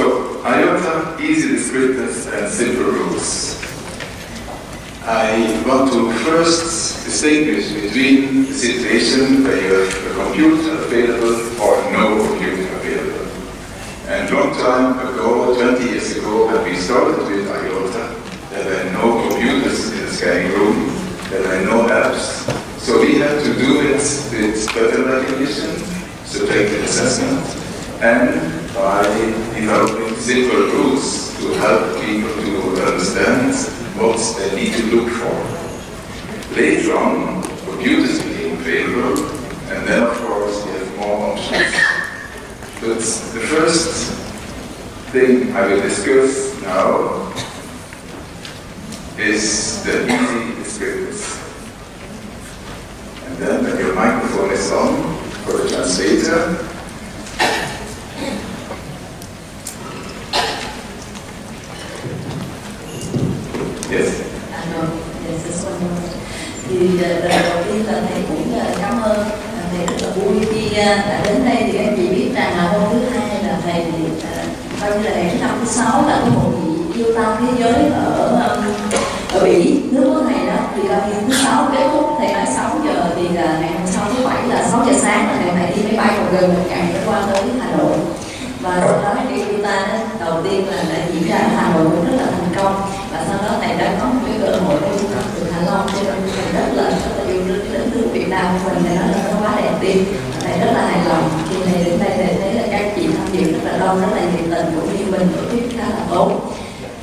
So, IOTA, easy descriptors and simple rules. I want to first distinguish between the situation where you have a computer available or no computer available. And long time ago, 20 years ago, when we started with IOTA, there were no computers in the scanning room, there were no apps. So we had to do it with pattern recognition, subjective assessment, and by developing simple rules to help people to understand what they need to look for. Later on, computers became available, and then of course we have more options. But the first thing I will discuss now is the easy descriptors. And then when your microphone is on for the translator, thì ờ, lần đầu tiên là thầy cũng ờ, cảm ơn ờ, thầy rất là vui khi đã đến đây. Thì em chị biết rằng là hôm thứ hai là thầy coi như là ngày thứ năm thứ sáu là cái hội nghị yêu tăng thế giới ở ở bỉ nước của thầy đó. Thì coi như thứ sáu kết thúc thầy nói 6 giờ thì là ngày hôm sau thứ bảy là 6 giờ sáng là thầy phải đi máy bay còn gần một ngày để qua tới Hà Nội. Và sau đó cái Utah đó, đầu tiên là đã diễn ra Hà Nội cũng rất là thành công và sau đó thầy đã có một cái cơ hội để du học từ Hà Long cho nên thầy rất là rất là yêu nước đến từ Việt Nam của mình thầy nói là nó quá đẹp đi thầy rất là hài lòng khi thầy đến đây thầy thấy là các chị tham dự đó là nhiệt tình của riêng mình tổ chức khá là tốt.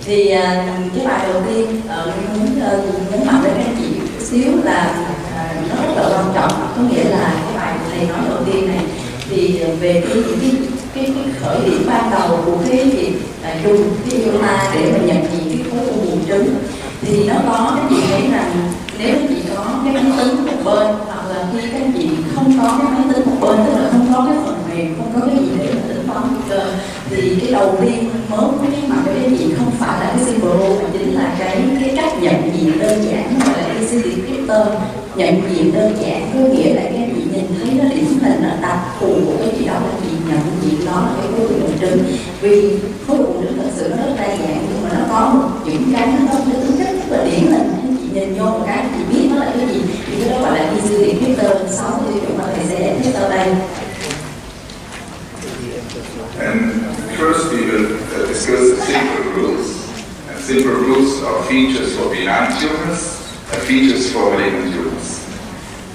Thì à, cái bài đầu tiên uh, muốn uh, nhấn mạnh đến các chị một xíu là uh, nó rất là quan trọng. Có nghĩa là cái bài thầy nói đầu tiên này thì về cái cái cái, cái khởi điểm ban đầu của cái việc à, dùng cái yoga để mà nhận diện cái khối u buồng trứng thì nó có cái gì thấy rằng nếu chị có cái máy tính một bên hoặc là khi các chị không có cái máy tính một bên tức là không có cái phần mềm không có cái gì để mà tính toán nguy cơ thì cái đầu tiên mới cái mặt của cái gì không phải là cái symbol, mà chính là cái cái cách nhận diện đơn giản gọi là cái descriptor nhận diện đơn giản có nghĩa là cái gì? Nhìn thấy nó điển hình nó đặc thù của cái gì đó, là gì? Nhận diện đó là cái khối lượng trứng vì khối lượng trứng thật sự nó rất đa dạng, nhưng mà nó có một những cái nó có cái tính chất rất là điển hình. Chị nhìn vô một cái chị biết nó là cái gì? Thì cái đó gọi là easy descriptor sáu thì chúng ta phải sẽ giải đây. First we will uh, discuss simple rules. And simple rules are features for benign tumors and features for malignant tumors.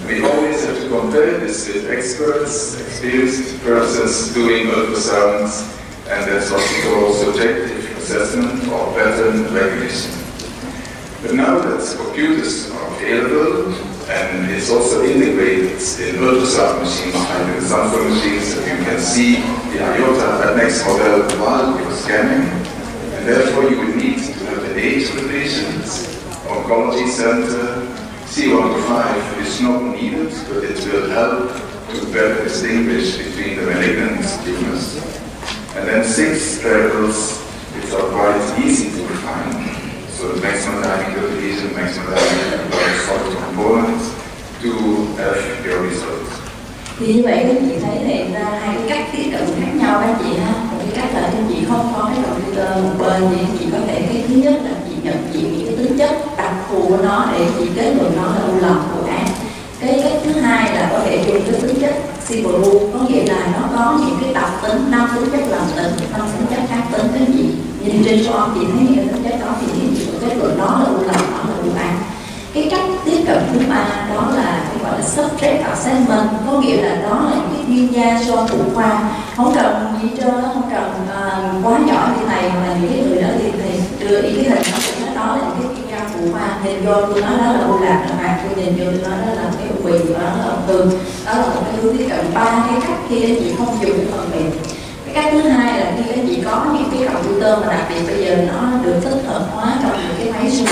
We always have to compare this with experts, experienced persons doing ultrasounds, and that's what we call subjective assessment or pattern recognition. But now that computers are available, and it's also integrated in ultrasound machines like the Samsung machines, that you can see the IOTA at next model while you're scanning, and therefore you will need to have the age of the patient, oncology center, C105 is not needed, but it will help to better distinguish between the malignant tumors. And then six variables which are quite easy to find. So maximizing maximum vision, maximizing maximum diameter of components to have your results. thì như vậy các chị thấy hiện ra hai cái cách tiếp cận khác nhau các chị ha. Một cái cách là các chị không có cái computer một bên thì chị có thể cái thứ nhất là chị nhận diện những cái tính chất đặc thù của nó để chị kết luận nó là u lòng của án cái cách thứ hai là có thể dùng cái tính chất symbol có nghĩa là nó có những cái đặc tính năm tính chất làm tính năm tính chất khác tính cái gì nhìn trên số chị thấy những cái chất đó thì chị có kết luận là u lành đó là u ác cái cách tiếp cận thứ ba đó là cái gọi là subject assessment có nghĩa là đó là những cái chuyên gia do thủ khoa. Không cần gì trơn đó không cần uh, quá nhỏ như này mà những cái người đó thì thì đưa ý cái hình đó đó là những cái chuyên gia thủ khoa. Nên vô tôi nói đó là u lạc là tôi nhìn vô tôi nói đó là cái u quỳ đó là ông tường. Đó là một cái hướng tiếp cận ba cái cách khi anh chị không dùng cái phần mềm cái cách thứ hai là khi anh chị có những cái computer mà đặc biệt bây giờ nó được tích hợp hóa trong những cái máy siêu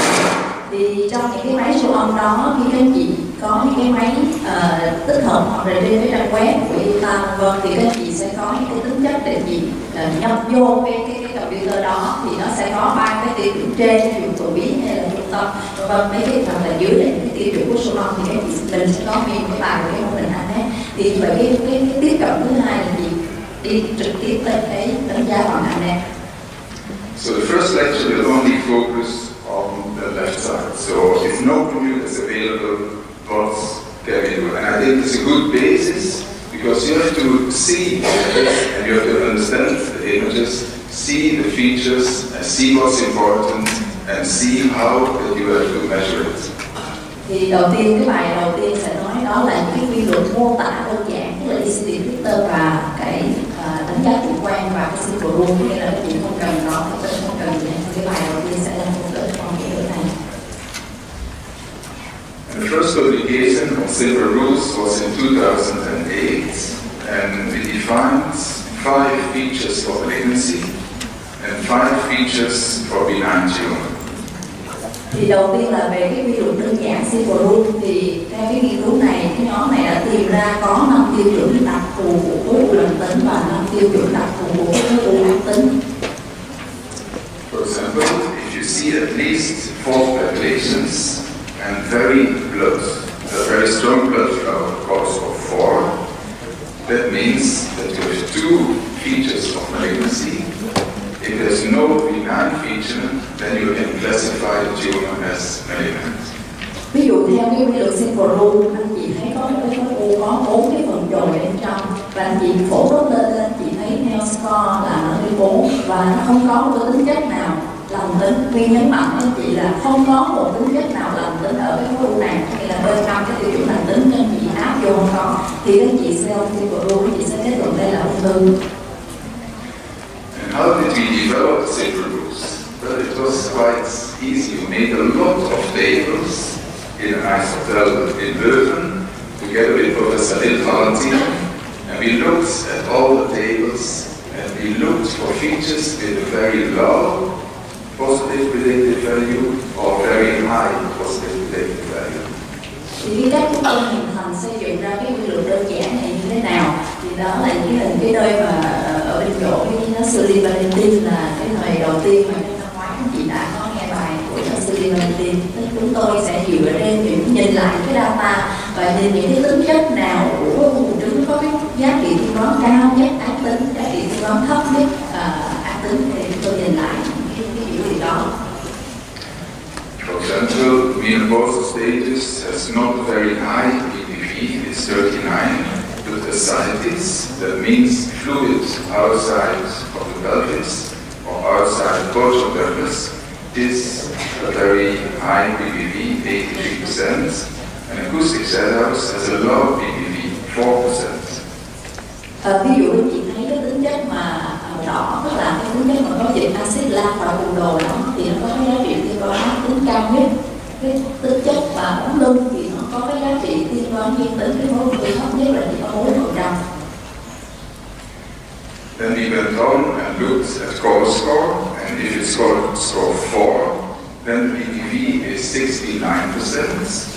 thì trong những cái máy siêu âm đó khi các anh chị có những cái máy uh, tích hợp hoặc là trên cái trang web của Itan vân thì các anh chị sẽ có những cái tính chất để chị uh, nhập vô cái cái cái computer đó thì nó sẽ có ba cái tiêu chuẩn trên tiêu chuẩn phổ biến hay là trung tâm. Và mấy cái phần là dưới là những cái tiêu chuẩn của siêu âm thì các anh chị mình sẽ có nguyên cái bài của cái mô hình ấy thì vậy cái, cái cái tiếp cận thứ hai là gì? Đi trực tiếp tới cái đánh giá bằng ANET So the first lecture will only focus on the left side. So if no computer is available, what can do? And I think it's a good basis because you have to see and you have to understand the images, see the features, and see what's important, and see how you have to measure it. thì đầu tiên cái bài đầu tiên sẽ nói đó là những cái quy luật mô tả đơn giản tức là ECD và cái giá chủ quan và cái simple rule nghĩa là gì không cần không cần cái bài đầu tiên sẽ điều này the first publication of Silver Rules was in 2008, and we defined five features for malignancy and five features for benign tumor. Thì đầu tiên là về cái quy luật đơn giản simple rule thì theo cái nghiên cứu này cái nhóm này đã tìm ra có năm tiêu chuẩn đặc thù của khối u lành tính và năm tiêu chuẩn đặc thù của khối u ác tính For example, if you see at least four populations and very blood, a very strong blood flow cause of four, that means that you have two features of malignancy. If there's no benign feature, then you can classify the tumor as malignant. ví dụ theo cái quy luật simple rule anh chị thấy có cái khối u có bốn cái phần trồi bên trong và anh chị phổ bớt lên anh chị thấy theo score là nó đi bốn và nó không có một cái tính chất nào lành tính. Vì nhấn mạnh anh chị là không có một tính chất nào lành tính ở cái khối u này hay là bên trong cái tiêu chuẩn lành tính nên chị áp vô không có thì anh chị xem simple rule anh chị sẽ kết luận đây là ung thư. How did we develop simple rules? Well, it was quite easy. We made a lot of tables in an nice hotel in Leuven, together with Professor Lil Valentin, and we looked at all the tables, and we looked for features with a very low positive predictive value or very high positive predictive value. thì cái cách chúng tôi hình thành xây dựng ra cái quy luật đơn giản này như thế nào thì đó là cái hình cái nơi mà ở bên chỗ giáo sư Lee Valentin là cái thời đầu tiên mà năm ngoái anh chị đã có nghe bài của giáo sư Lee Valentin chúng tôi sẽ dựa trên những nhìn lại cái data và nhìn những cái tính chất nào của vùng trứng có cái giá trị tiên đoán cao nhất ác tính giá trị tiên đoán thấp nhất ờ, ác tính. Thì tôi nhìn lại cái, cái dữ liệu đó. For example, menopause status has not very high BPV, it's 39, but scientists that means fluid outside of the pelvis or outside of pelvis, is a very high BPV, 83%, and acoustic sethouse has a low BPV, 4%. Ờ, ví dụ chị thấy cái tính chất mà đỏ tức là cái tính chất mà có dịch axit lan vào vùng đồ đó thì nó có cái giá trị tiên đoán tính cao nhất cái tính chất và bóng lưng thì có cái giá trị nhiên tính cái mối thấp nhất là chỉ có bốn phần trăm Then we went on and looked at core score, and if it's score, score 4, then the BPV is 69%.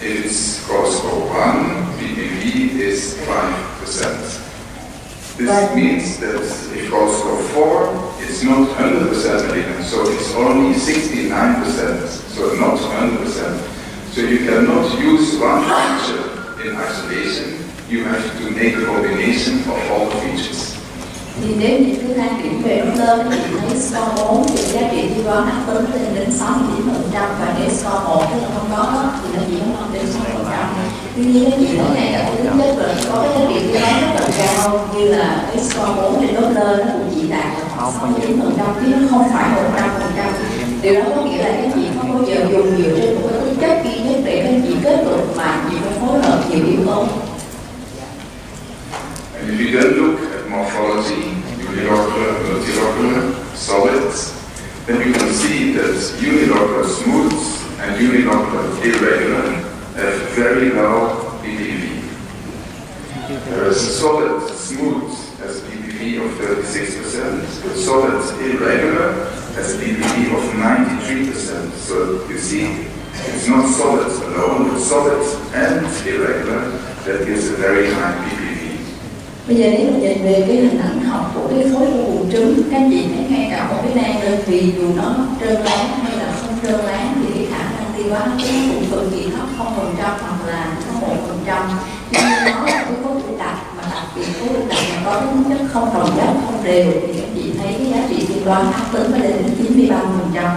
If it's score score 1, BPV is 5%. This means that if score 4, it's not 100% malignant, so it's only 69%, so not 100%. So you cannot use one feature in isolation, you have to make a combination of all the features. thì nếu những cái thang điểm về nó lên thì thấy score 4 thì giá trị tiên đoán nó tính lên đến 69 phần trăm và nếu score 1 tức là không có đó, thì nó chỉ không đến 6 phần trăm. Tuy nhiên cái chị thấy này là thứ nhất là có cái giá trị tiên đoán rất là cao như là cái score 4 thì nó lên nó cũng chỉ đạt 69 phần trăm chứ nó không phải 100 phần trăm. Điều đó có nghĩa là cái gì? Không bao giờ dùng nhiều trên một chị phải phối hợp nhiều yếu tố And if you then look at morphology, unilocular, multilocular, solids, then you can see that unilocular smooth and unilocular irregular have very low BPV. Whereas solid smooth has BPV of 36%, but solid irregular has BPV of 93%. So you see, it's not solid alone, but solid and irregular that gives a very high PPV. Bây giờ nếu mình nhìn về cái hình ảnh học của cái khối u buồng trứng các chị thấy ngay cả một cái nang đơn vị dù nó trơn láng hay là không trơn láng thì cái khả năng tiêu hóa nó cũng cực kỳ thấp không phần trăm hoặc là nó một phần trăm. Nhưng nó là cái khối u đặc mà đặc biệt khối u đặc mà có cái tính chất không đồng nhất không đều. Thì các chị thấy cái giá trị tiêu hóa nó tính lên đến 93 phần trăm.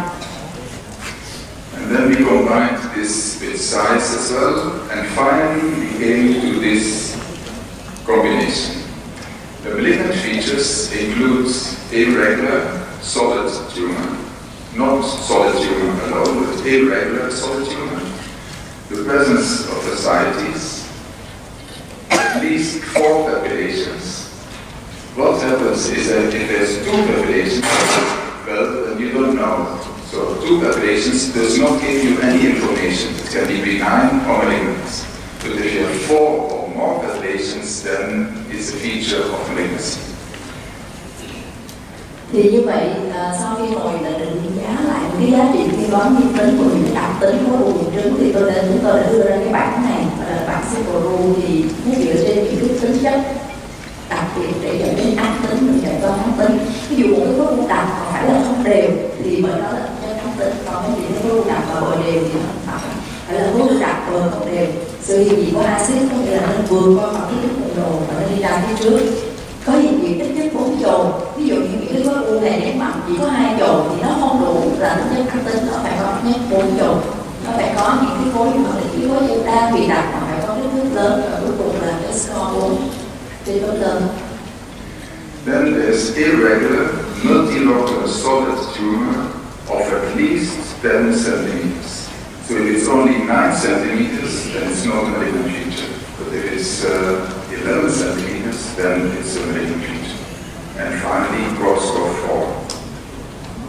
Then we combined this with size as well, and finally we came to this combination. The malignant features include irregular solid tumor, not solid tumor alone, but irregular solid tumor, the presence of ascites, at least four papillations. What happens is that if there's two papillations, well, then you don't know. So two papillations does not give you any information. It can be benign or malignant. But if you have four or more papillations, then it's a feature of malignancy. thì như vậy à, sau khi ngồi đã định giá lại cái giá trị tiên đoán nhiệt tính của những đặc tính của u nhiễm trứng thì tôi đã chúng tôi đã đưa ra cái bảng này và bảng Siporo thì nó dựa trên những cái tính chất đặc biệt để dẫn đến ác tính và dẫn đến ác tính ví dụ một cái khối u đặc mà phải là không đều thì bởi đó là chất ác tính cái khối đặc mà bờ đều thì nó phải. Phải là khối u đặc bờ không đều sự hiện diện của axit có nghĩa là nó vượt qua khỏi cái mức độ và nó đi ra phía trước. Có hiện diện ít nhất bốn chồn ví dụ như những cái khối u này nếu mà chỉ có hai chồn thì nó không đủ là nó chất ác tính, nó phải có nhất bốn chồn nó phải có những cái khối mà là cái khối u ta bị đặc mà phải có cái nước lớn và cuối cùng là cái score bốn. Trên tốt lớn Then there's irregular multilocular solid tumor. Of at least 10 centimeters. So if it's only 9 centimeters, then it's not a malignant feature. But if it's uh, 11 centimeters, then it's a malignant feature. And finally, cross of 4.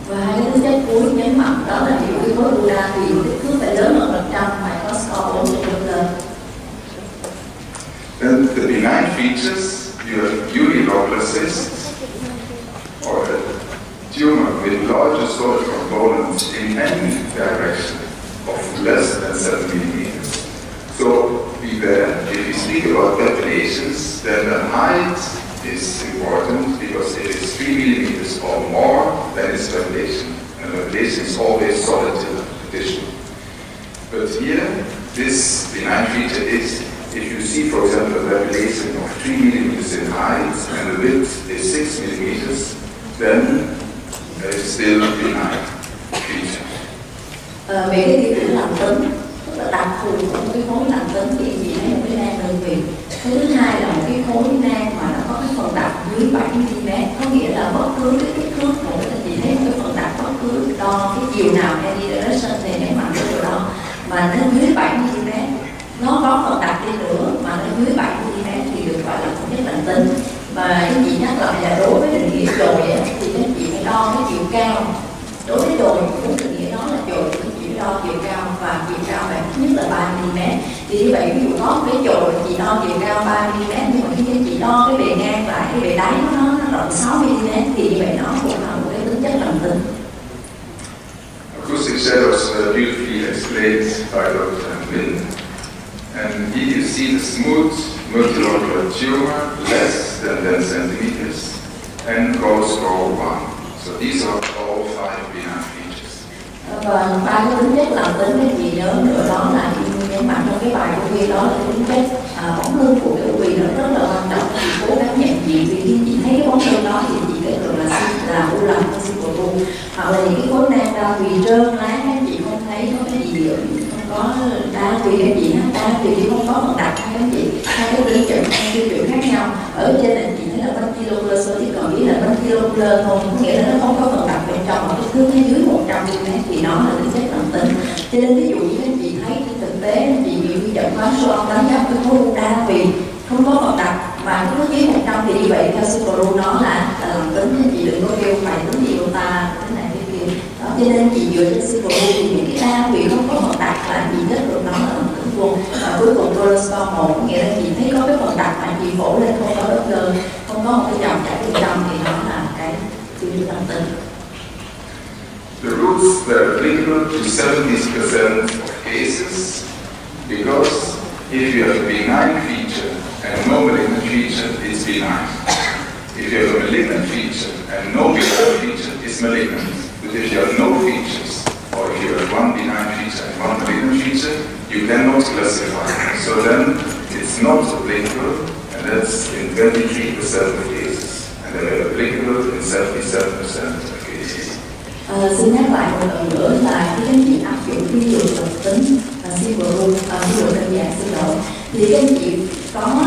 và hai cái thứ chất cuối nhấn mạnh đó là ví dụ cái khối u đa thì kích thước phải lớn hơn một trăm phải có score bốn trên tốt lớn Then the benign features, you have unilocular cysts or tumor with larger solid components in any direction of less than 7 millimeters. So beware, if you speak about papillations, then the height is important because if it's 3 millimeters or more, then it's papillation. And is always solid tissue. But here, this benign feature is, if you see, for example, a population of 3 millimeters in height and the width is 6 millimeters, then there is still a benign feature. Ờ, về cái tiêu làm lành tính tức là đặc thù của cái khối làm tính thì gì thấy một cái nang đơn vị. Cái thứ hai là một cái khối nang mà nó có cái phần đặc dưới 7 mm. Có nghĩa là bất cứ cái kích thước của cái chị thấy cái phần đặc bất cứ đo cái chiều nào hay đi đến sân thì nếu mà cái điều đó mà nó dưới 7 mm nó có phần đặc đi nữa mà nó dưới 7 mm thì được gọi là một cái lành tính và cái gì nhắc lại là đối với định nghĩa rồi thì các đo cái chiều cao đối với đồi cũng định nghĩa đó là chồi cũng chỉ đo chiều cao và chiều cao bạn nhất là 3 mm thì như vậy ví dụ có cái chồi chị đo chiều cao 3 mm nhưng mà khi chị đo cái bề ngang và cái bề đáy của nó nó rộng 6 mm thì như vậy nó cũng là một cái tính chất lành tính Acoustic shadows are beautifully explained by Dr. Min, And here you see the smooth multilocular tumor, less than 10 centimeters, and goes all one. So these are all five benign pages. và ba cái tính chất là tính cái gì nhớ nữa đó là nhấn mạnh trong cái bài của Huy đó là tính chất à, bóng lưng của cái quỳ nó rất là quan trọng. Thì cố gắng nhận diện vì khi chị thấy cái bóng lưng đó thì chị kết luận là là u lòng hay sin của hoặc là những cái khối nang đa quỳ trơn lá chị không thấy có cái gì ờ, không có đa quỳ cái chị ha đa quỳ không có một đặc hay các gì hai cái tiêu chuẩn hai tiêu chuẩn khác nhau. Ở trên này chị thấy là ventilocular số thì còn biết là ventilocular thôi có nghĩa là nó không có phần đặc bên trong mà cái thước nó dưới 100 mm thì nó là tính chất lành tính cho nên ví dụ như các chị thấy trên thực tế chị như dẫn quá số ông đánh giá cái khối u đa vì không có phần đặc mà cái thước dưới 100 thì như vậy, theo Subaru nó là là lành tính anh chị đừng có kêu phải tính gì của ta, cái này cái kia. Đó, cho nên chị dựa trên Subaru thì những cái đa vì không có phần đặc là chị biết được nó là vùng và cuối cùng cholesterol một nghĩa là chị thấy có cái phần đặc mà chị phổ lên không có bất ngờ, không có một cái dòng chảy bên trong thì nó Roots were applicable to 70% of cases because if you have a benign feature and no malignant feature, it's benign. If you have a malignant feature and no benign feature, it's malignant. But if you have no features, or if you have one benign feature and one malignant feature, you cannot classify. So then it's not applicable, and that's in 23% of cases. And they're applicable in 77% of cases. À, xin nhắc lại một lần nữa là cái anh chị áp dụng ví dụ tập tính và siêu rule à, ví dụ đơn giản xin lỗi thì các anh chị có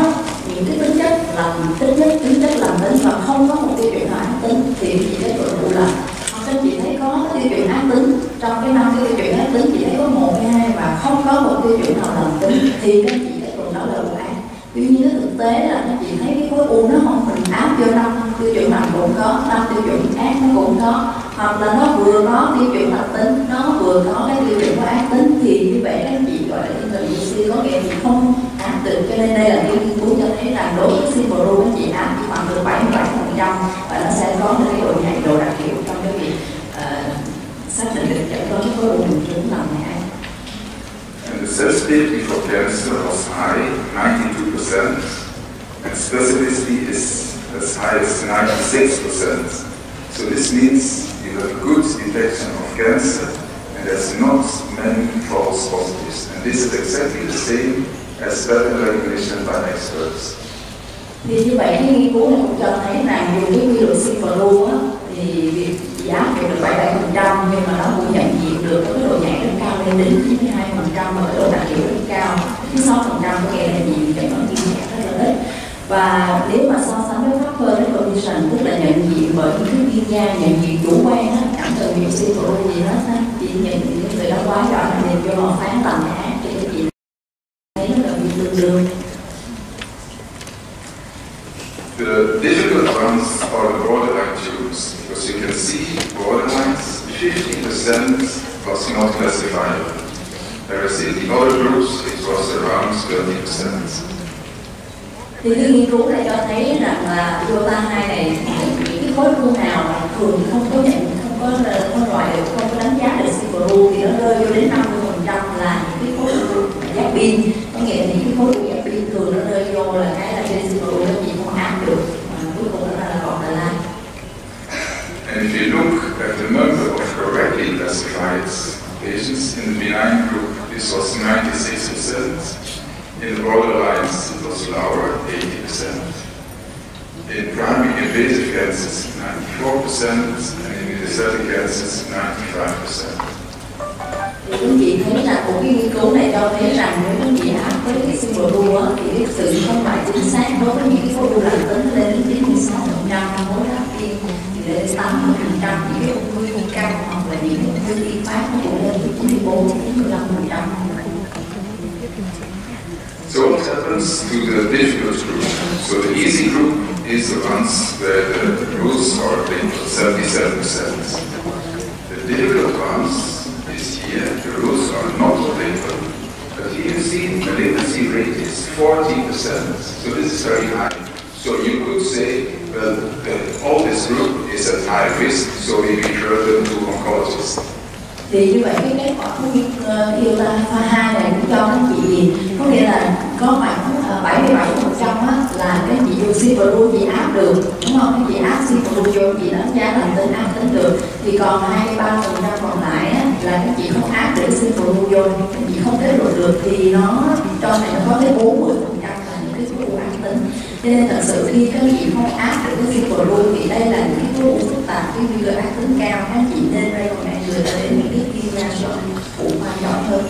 những cái tính chất làm tính chất tính chất làm tính và không có một tiêu chuẩn nào ác tính thì các chị kết luận là hoặc các anh chị thấy có tiêu chuẩn ác tính trong cái năm cái tiêu chuẩn ác tính chị thấy có một hay hai và không có một tiêu chuẩn nào làm tính thì các anh chị kết luận đó là vụ án tuy nhiên thực tế là các chị thấy cái khối u nó không mình áp vô năm tiêu chuẩn nào cũng có năm tiêu chuẩn ác nó cũng có hoặc là nó vừa có tiêu chuẩn đặc tính nó vừa có cái tiêu chuẩn của ác tính thì như vậy các chị gọi là intervention có nghĩa là không ác tính cho nên đây là cái nghiên cứu cho thấy là đối với simple rule các chị áp chỉ khoảng được 77 phần trăm và nó sẽ có một cái độ nhạy độ đặc hiệu trong cái việc uh, xác định được chẩn đoán khối u buồng trứng là này And the sensitivity for cancer was high, 92%, and specificity is as high as 96%. So this means you have good detection of cancer, and there's not many false positives. And this is exactly the same as pattern recognition by experts. thì như vậy cái nghiên cứu này cũng cho thấy rằng dùng cái quy luật simple rule á, thì việc chỉ áp được 77 phần trăm nhưng mà nó cũng nhận diện được cái độ nhạy rất cao lên đến 92 phần trăm và cái độ đặc hiệu rất cao 96 phần trăm có nghĩa là gì cái nó ghi nhận rất là ít và nếu mà so sánh với proper recognition tức là nhận diện bởi những thứ chuyên gia nhận diện chủ quan á cảm cần nhiều simple rule gì đó á chỉ nhận diện những người đó quá rõ là liền cho họ phán tầm ác cho cái gì thấy là bị tương đương The difficult ones are the borderline tumors, because you can see borderlines, 50% was not classifiable, whereas in the other groups it was around 30% thì cái nghiên cứu này cho thấy rằng là iota 2 này những cái khối u nào mà thường không có nhận không có không loại được không có đánh giá được CPU thì nó rơi vô đến 50 phần trăm là những cái khối u giáp pin có nghĩa là những cái khối u giáp pin thường nó rơi vô là cái là trên CPU nó chỉ không ăn được. Mà cuối cùng nó là còn là lai. And if you look at the number of correctly classified patients in the benign group, this was 96%. In the borderlines, it was lower, 80%. In primary invasive cancers, 94%, and in metastatic cancers, 95%. thì quý vị thấy là của cái nghiên cứu này cho thấy rằng nếu quý vị áp với cái sinh rule á, thì cái sự không loại chính xác đối với những cái khối u lành tính lên đến 96 phần trăm khối đáp tiên thì lên 80 phần trăm những cái ung thư cao hoặc là những ung thư tiên phát nó cũng lên từ 94 đến 95 phần trăm So what happens to the difficult group? So the easy group is the ones where the rules are applicable, 77%. The difficult ones is here, the rules are not applicable. But here you see the malignancy rate is 40%. So this is very high. So you could say, well, all this group is at high risk, so we refer them to oncologists. Thì như vậy cái kết quả của nghiên ờ, yêu ta pha hai này cũng cho các chị gì có nghĩa là có khoảng 77 ờ, phần trăm là cái chị dùng simple chị áp được đúng không? Cái chị áp simple rule vô chị đánh giá là tính áp tính được. Thì còn 23 phần trăm còn lại á, là các chị không áp được simple vô các chị không kết luận được. Thì nó cho này nó có tới 40 phần trăm là những cái khối u ác tính. Cho nên thật sự khi các chị không áp được cái simple thì đây là những cái khối u phức tạp cái nguy cơ ác tính cao. Các chị nên đây còn ta đến những cái chuyên gia chọn phụ khoa giỏi hơn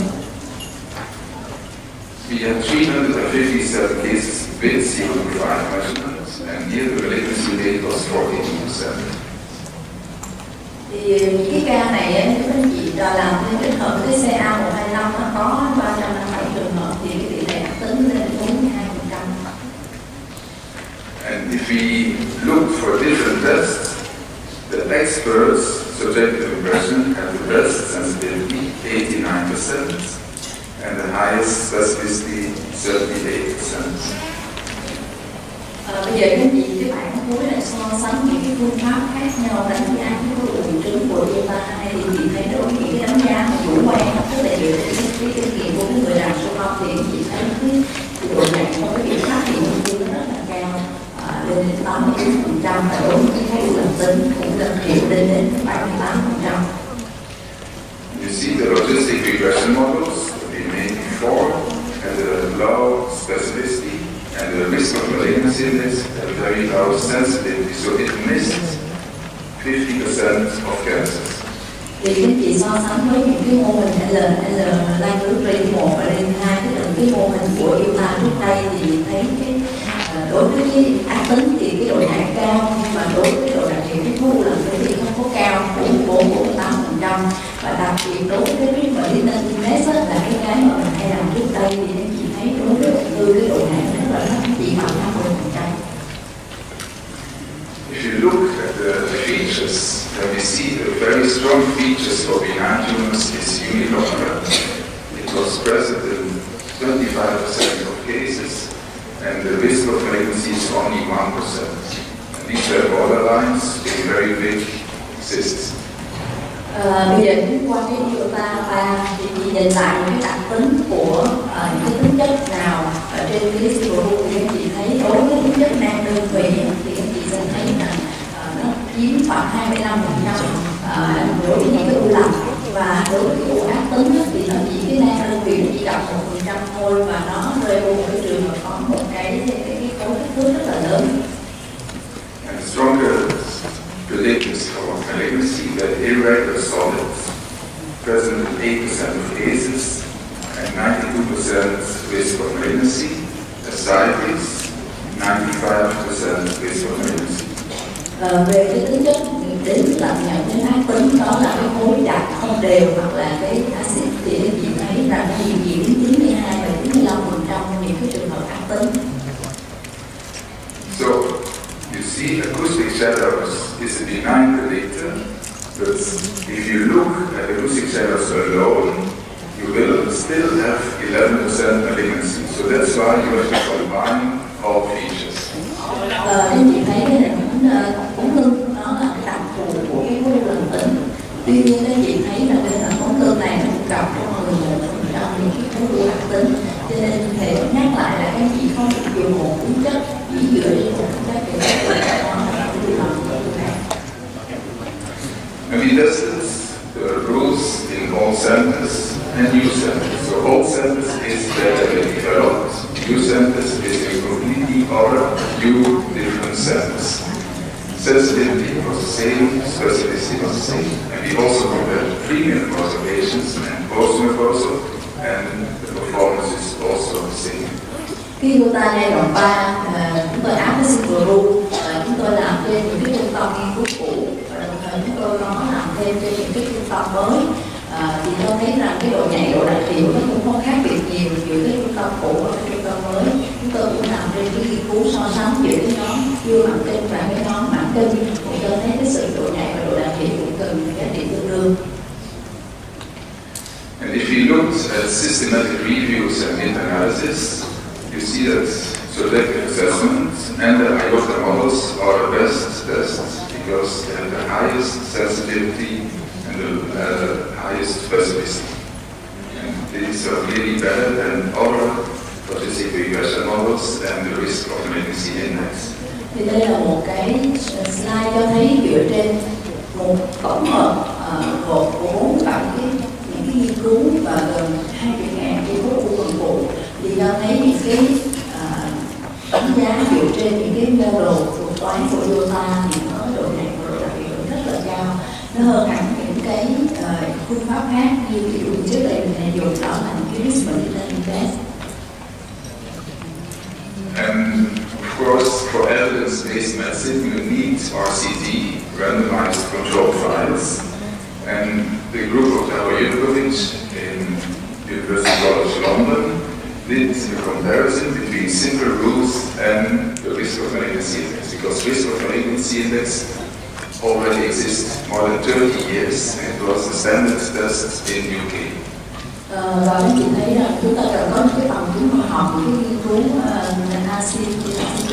We had 357 cases with CO5 measurements, and here the malignancy rate was 42%. thì những cái ca này các chị đã làm cái kết hợp với CA 125 nó có 357 trường hợp thì cái tỷ lệ tính lên đến 42 phần trăm And if we look for different tests, the experts subjective impression had the best sensitivity, 89%, and the highest specificity, 78%. À, ờ, bây giờ các chị các bạn cuối lại so sánh những cái phương pháp khác nhau đánh giá cái khối u buồng trứng của delta 2 thì chị thấy đối với những cái đánh giá mà chủ quan tức là dựa trên cái kinh nghiệm của cái người làm siêu học thì chị thấy cái độ nhạy trong cái biện pháp hiện ung nó rất là lên đến 89 phần trăm và đối với u lành tính cũng đặc hiệu lên đến 78 phần trăm You see the logistic regression models we made before, and the low specificity and the risk of malignancy index had very low sensitivity. So it of cancers. thì các chị so sánh với những cái mô hình L, L nước rin 1 và rin 2 tức là cái mô hình của Utah trước đây thì thấy cái đối với cái ác tính thì cái độ nặng cao nhưng mà đối với độ đặc hiệu thu là cái thì không có cao 44 48 phần trăm. Và đặc biệt đối với cái mà malignant index là cái cái mà mình hay làm trước đây thì anh chị thấy đối với ung thư cái độ nặng rất là thấp chỉ bằng 50 phần trăm. If you look at the features, then we see the very strong features of benign is unilocular. It was present in 25% of cases, and the risk of malignancy is only 1%. And these were borderlines with very big cysts. À, bây giờ chúng qua cái điều ta ta thì chị nhìn lại những cái đặc tính của à, những cái tính chất nào ở trên cái CPU thì các chị thấy đối với tính chất nan đơn vị thì các chị sẽ thấy là à, nó chiếm khoảng 25 phần trăm đối với những cái u lành và đối với cái u ác tính thì nó chỉ cái nan đơn vị chỉ gặp một phần trăm thôi và nó rơi vô một cái trường hợp có một cái cái, cái cấu kích thước rất là lớn. And stronger predictors for malignancy than irregular solids, present in 8% of cases, and 92% risk of malignancy, ascites, 95% risk of malignancy. Ờ, về cái tính chất đến là nhận cái ác tính đó là cái khối đặc không đều hoặc là cái axit thì chị thấy rằng nó hiện diện đến 92 và 95 phần trăm những cái trường hợp ác tính see, acoustic shadows is a benign predictor, but if you look at acoustic shadows alone, you will still have 11% malignancy. So that's why you have to combine all features. Ờ, các chị thấy cái hình ống lưng nó là cái đặc thù của cái khối u tính tuy nhiên các chị thấy là cái hình ống lưng này nó cũng gặp trong 11 phần trăm những cái khối u ác tính cho nên thể nhắc lại là các chị không được dùng một tính chất chỉ dựa trên một tính chất để có thể đó là cái u lành tính này Tested the uh, rules in all centers and new centers. So old centers is better developed. New centers is a completely other, new different centers. Sensitivity was the same, specificity was the same. And we also compared premium observations and post-mucosal, and the performance is also the same. Khi chúng ta giai đoạn 3, chúng tôi áp cái single rule, chúng tôi làm trên những cái trung tâm và chúng tôi có làm thêm cho những cái trung tâm mới. À, thì tôi thấy rằng cái độ nhảy độ đặc hiệu nó cũng không khác biệt nhiều giữa cái trung tâm cũ và cái trung tâm mới. Chúng tôi cũng làm thêm cái nghiên cứu so sánh giữa cái nhóm chưa mãn kinh và cái nhóm mãn kinh cũng tôi thấy cái sự độ nhảy và độ đặc hiệu cũng cần cái điểm tương đương. And if you look at systematic reviews and meta-analysis, you see that selective assessments and the IOTA models are the best tests. Because they have the highest sensitivity and the uh, highest specificity. And these are really better than other logistic regression models and the risk of malignancy index. thì đây là một cái slide cho thấy dựa trên một tổng hợp uh, gồm của bốn bảy những cái nghiên cứu và gần hai mươi ngàn cái khối u phần phụ thì cho thấy những cái uh, đánh giá dựa trên những cái đồ thuật toán của Iota thì nó độ nhạy và độ đặc hiệu rất là cao nó hơn hẳn những cái uh, phương pháp khác như ví dụ trước đây mình dùng là cái risk test And of course, for evidence-based medicine, you need RCT, randomized control trials. And the group of Taro Yudkovic in University College London did a comparison between simple rules and the risk of malignancy index, because risk of malignancy index already exists more than 30 years, and was the standard test in UK. Ờ, và các chị thấy là chúng ta cần có cái bằng chứng khoa học của nghiên cứu ờ, uh, ACT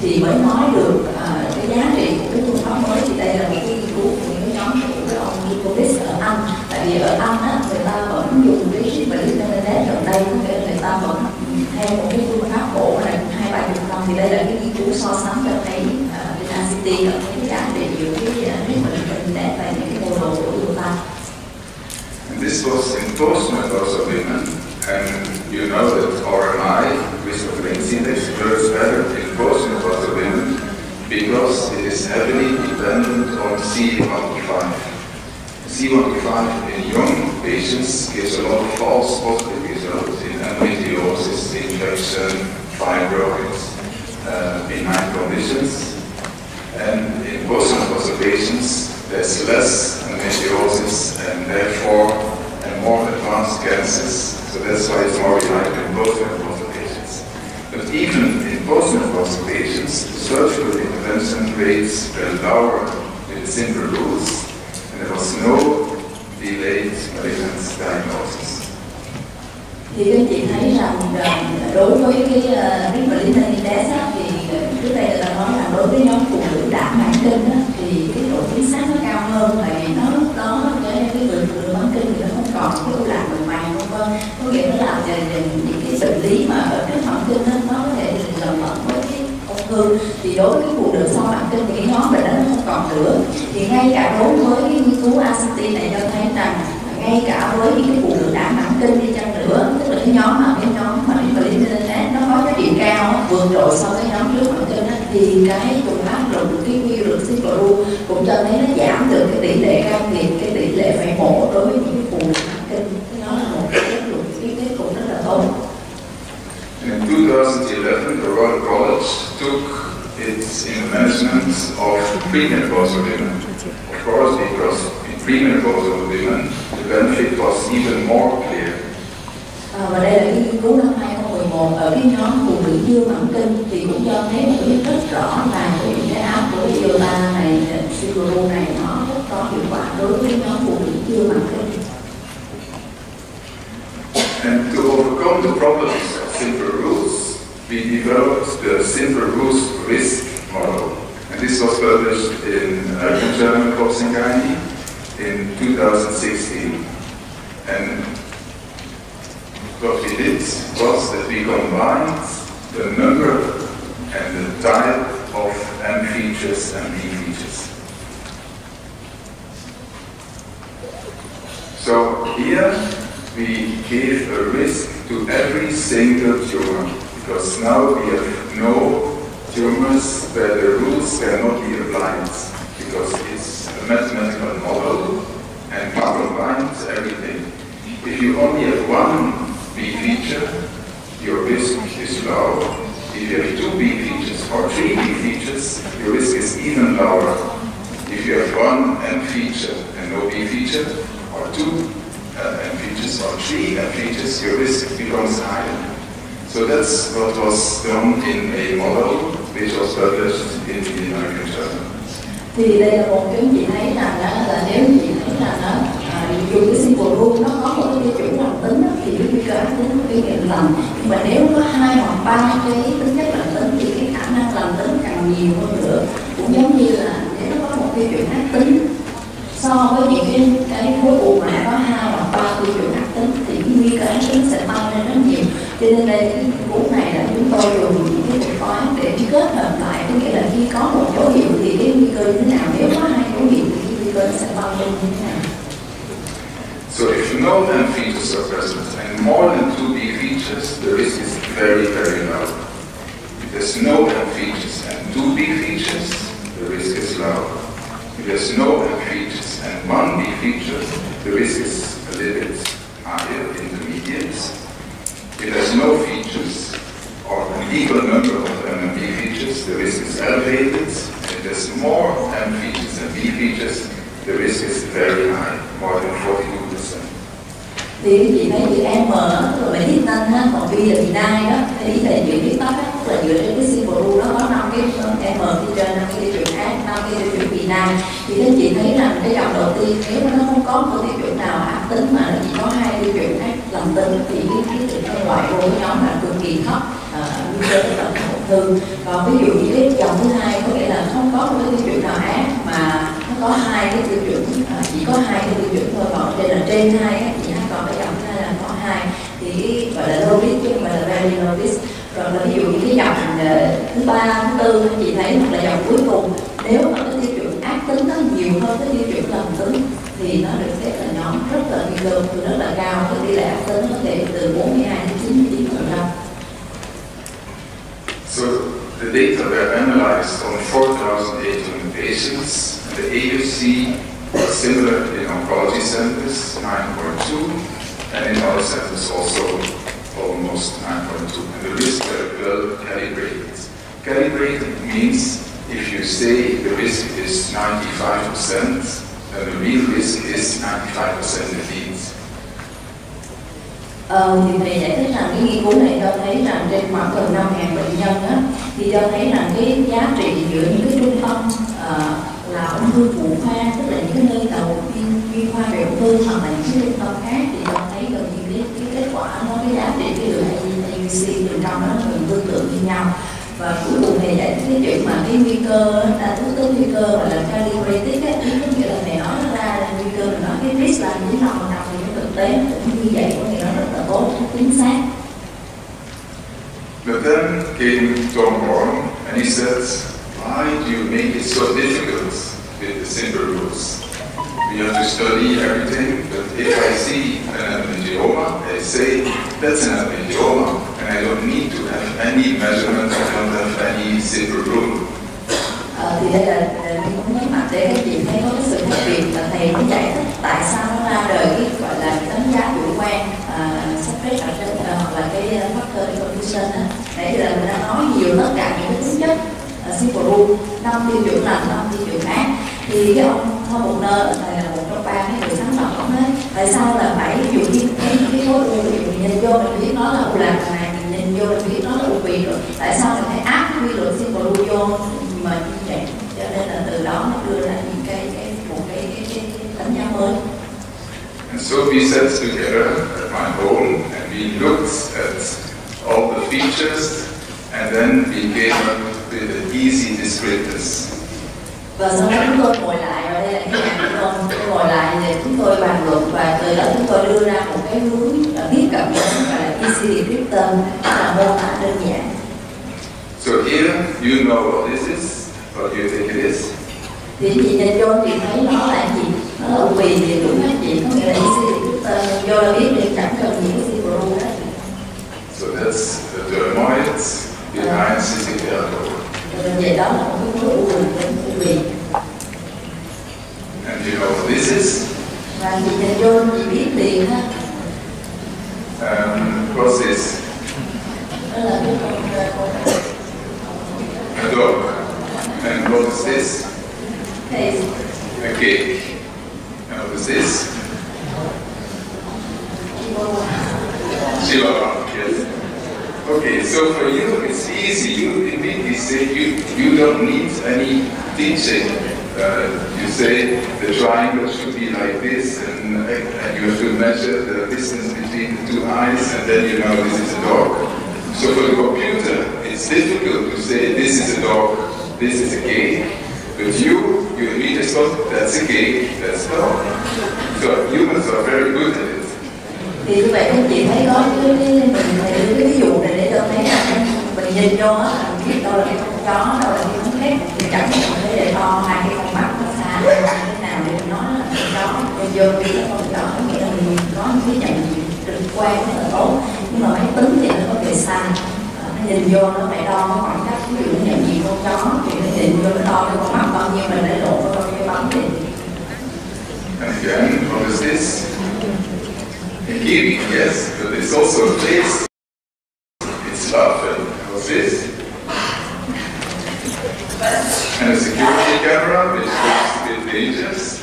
thì mới nói được uh, cái giá trị của cái phương pháp mới thì đây là một cái nghiên cứu của những nhóm của cái ông Nicolis ở Anh. Tại vì ở Anh á, người ta vẫn dùng cái ship và internet gần đây có thể người ta vẫn theo một cái phương pháp cổ là hai ba chục năm. Thì đây là cái nghiên cứu so sánh cho thấy ACT là cái giá trị giữa cái và những cái mô đồ của ta this was post-menopause of women, and you know that RMI, risk of malignancy index, works better post-menopause of women because it is heavily dependent on C125. C125 in young patients gives a lot of false positive results in endometriosis, infection, fibroids, uh, benign conditions. And in postmenopausal patients, there's less endometriosis and therefore and more advanced cancers. So that's why it's more reliable in both postmenopausal patients. But even in both postmenopausal patients, surgical intervention rates were lower with simple rules, and there was no delayed malignant diagnosis. thì đối với cái thì trước đây là nói là đối với nhóm phụ nữ đã mãn kinh đó, thì cái độ chính xác nó cao hơn tại vì nó lúc đó cái cái người phụ nữ mãn kinh thì nó không còn cái u lạc đường màng không vân có nghĩa nó làm cho những cái bệnh lý mà ở cái mãn kinh đó, nó có thể lầm lẫn với cái ung thư thì đối với phụ nữ sau mãn kinh thì cái nhóm bệnh đó nó không còn nữa. Thì ngay cả đối với cái nghiên cứu ACT này cho thấy rằng ngay cả với những cái phụ nữ đã mãn kinh đi chăng nữa tức là cái nhóm mà cái nhóm mà cái internet nó có giá trị cao vượt trội so với nhóm trước mãn kinh thì cái dùng áp dụng cái quy luật ru cũng cho thấy nó giảm được cái tỷ lệ can thiệp cái tỷ lệ phải mổ đối với những phụ nữ mãn kinh nó là một cái luận cái kết luận rất là tốt In 2011, the Royal College took its in of premenopausal women. Of course, because in premenopausal even more clear. À, và đây là cái nghiên cứu năm 2011 ở cái nhóm phụ nữ chưa mãn kinh thì cũng cho thấy một cái rất rõ là cái cái áp của iota này, Sigoru này nó rất có hiệu quả đối với nhóm phụ nữ chưa mãn kinh. And to overcome the problems of simple rules, we developed the simple rules risk model. And this was published in American Journal of Gynae in 2016. And what we did was that we combined the number and the type of M features and B features. So here we gave a risk to every single tumor because now we have no tumors where the rules cannot be applied because it's a mathematical model and we combine everything. If you only have one B feature, your risk is low. If you have two B features or three B features, your risk is even lower. If you have one M feature and no B feature, or two uh, M features or three M features, your risk becomes higher. So that's what was done in a model which was published in the American Journal. À, dùng cái simple nó có một cái tiêu chuẩn lành tính đó, thì cái nguy cơ ác tính nó cái nghiệm lành. Nhưng mà nếu có hai hoặc ba cái tính chất lành tính thì cái khả năng lành tính càng nhiều hơn nữa. Cũng giống như là nếu nó có một tiêu chuẩn ác tính so với những cái cái khối u mà có hai hoặc ba tiêu chuẩn ác tính thì cái nguy cơ ác tính sẽ tăng lên rất nhiều. Cho nên đây cái vụ này là chúng tôi dùng những cái thuật toán để kết hợp lại có nghĩa là khi có một dấu hiệu thì cái nguy cơ như thế nào nếu có hai dấu hiệu thì cái nguy cơ sẽ tăng lên như thế nào. So if no M features are present and more than two B features, the risk is very, very low. If there's no M features and two B features, the risk is low. If there's no M features and one B feature, the risk is a little bit higher, intermediate. If there's no features or an equal number of M and B features, the risk is elevated. If there's more M features and B features, the risk is very high, more than 42%. Thì chị thấy chữ M mở rồi là bài tên ha, còn B là đai đó, thì ý là chữ viết tắt á, là dựa trên cái symbol U đó có năm cái ờ, M phía trên năm cái tiêu chuẩn năm cái tiêu chuẩn đai Thì các chị thấy rằng cái dòng đầu tiên nếu mà nó không có một tiêu chuẩn nào ác tính mà nó chỉ có hai tiêu chuẩn khác lành tính thì cái cái sự phân loại của cái nhóm là cực kỳ thấp ờ, nguy cơ rất là ung thư. Còn ví dụ như cái dòng thứ hai có nghĩa là không có một cái tiêu chuẩn nào ác mà nó có hai cái tiêu chuẩn ờ, chỉ có hai cái tiêu chuẩn thôi. Còn trên là trên hai thì hai còn cái giọng hay là có hai thì gọi là low risk chứ không phải là very low risk. Rồi là ví dụ như cái giọng ờ, thứ ba thứ tư chị thấy hoặc là giọng cuối cùng. Nếu mà cái tiêu chuẩn ác tính nó nhiều hơn cái tiêu chuẩn lành tính thì nó được xếp là nhóm rất là nguy cơ. Từ rất là cao cái tỷ lệ ác tính có thể từ 42 đến 99 phần trăm. So the data were analyzed on 4,800 patients. The AUC similar in oncology centers, 9.2, and in other centers also almost 9.2. And the risks were well calibrated. Calibrated means if you say the risk is 95%, then the real risk is 95% indeed. Ờ, thì thầy giải thích rằng cái nghiên cứu này cho thấy rằng trên khoảng gần 5.000 bệnh nhân á, thì cho thấy rằng cái giá trị giữa những cái trung tâm ờ, là ung thư phụ khoa tức là những cái nơi đầu tiên chuyên khoa về ung thư hoặc là những cái trung khác thì cho thấy gần như cái, cái kết quả nó cái giá trị cái lượng AUC bên trong nó gần tương tự như nhau. Và cuối cùng thì giải thích cái chuyện mà cái nguy cơ ta thức tới nguy cơ và là calibrated ấy ý có nghĩa là mẹ nói nó ra là nguy cơ mình nói cái risk là những lòng nào thì nằm thì thực tế cũng như vậy có nghĩa nó rất là tốt chính xác. But then came Tom Horn and he why do you make it so difficult with the simple rules? We have to study everything, but if I see an angioma, I say, that's an angioma, and I don't need to have any measurement, I don't have any simple rule. Thì đây là mình cũng nhấn mạnh để các chị thấy có cái sự khác biệt là thầy cũng giải thích tại sao nó ra đời cái gọi là đánh giá chủ quan subject attention hoặc là cái mình đã nói nhiều tất cả những cái tính chất uh, simple rule năm tiêu chuẩn lành năm tiêu chuẩn ác thì cái ông Hoffner này là một trong ba cái người sáng lập ông ấy tại sao là phải ví dụ như cái cái khối u thì mình nhìn vô mình biết nó là u lạc này mình nhìn vô mình biết nó là u bì rồi. Tại sao mình phải áp quy luật simple rule vô mà như vậy? Cho nên là từ đó nó đưa ra những cái cái một cái cái, cái, cái đánh giá mới. And so we sat together at my home and we looked at all the features and then we came an easy descriptors. và sau đó chúng tôi ngồi lại và đây là cái nhà của tôi tôi ngồi lại để chúng tôi bàn luận và từ đó chúng tôi đưa ra một cái hướng là tiếp cận với gọi là easy descriptor là mô tả đơn giản. So here you know what this is, what do you think it is? thì chị nhìn vô chị thấy nó là gì? Nó là quỳ thì đúng hết chị có nghĩa là easy descriptor vô là biết thì chẳng cần những cái simple rule hết So that's the dermoid And you know what this is? Um, what's this? A dog. And what is this? A cake. And what is this? Chihuahua. Okay, so for you it's easy. You immediately say you, you don't need any teaching. Uh, you say the triangle should be like this, and, and you have to measure the distance between the two eyes, and then you know this is a dog. So for the computer, it's difficult to say this is a dog, this is a cake. But you, you immediately thought that's a cake, that's a dog. So humans are very good at it. Thì như vậy các chị thấy có cái, cái mình thầy đưa cái ví dụ này để cho thấy là mình nhìn vô á mình biết đâu là cái con chó đâu là cái con khác. Thì chẳng hạn thấy để to hai cái con mắt nó xa như thế nào để mình nói là con chó. Mình vô biết là con chó nghĩa là mình có những cái nhận diện trực quan rất là tốt. Nhưng mà cái tính thì nó có thể sai ờ, nó nhìn vô nó phải đo cái khoảng cách ví dụ nhận diện con chó thì nó nhìn vô nó đo cái con mắt bao nhiêu mình để lộ bao nhiêu bấm thì And again, what is this? Yes, but it's also a place. It's laughing. What's this? And a security camera, which looks a bit dangerous.